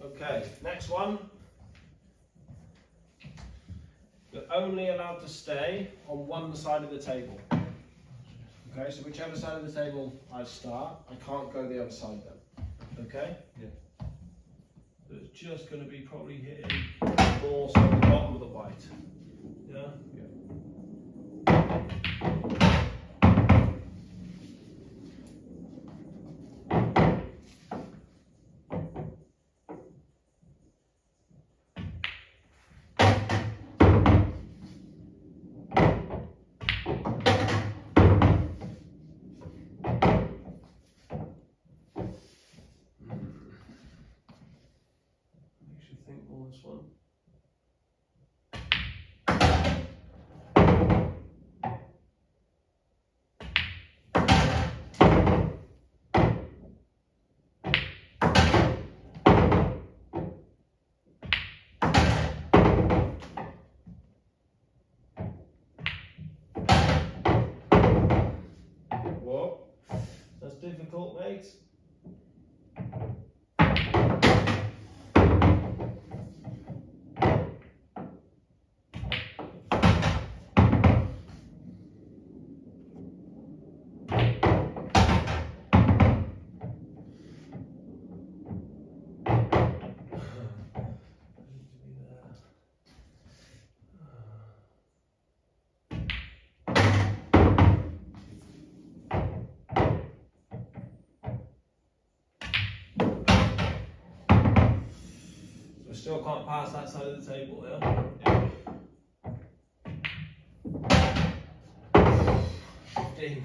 Okay, next one. You're only allowed to stay on one side of the table. Okay, so whichever side of the table I start, I can't go the other side then. Okay? So it's just going to be probably hitting. More so the bottom of the think more this one. That's difficult, mate. Still can't pass that side of the table there. Yeah. 15.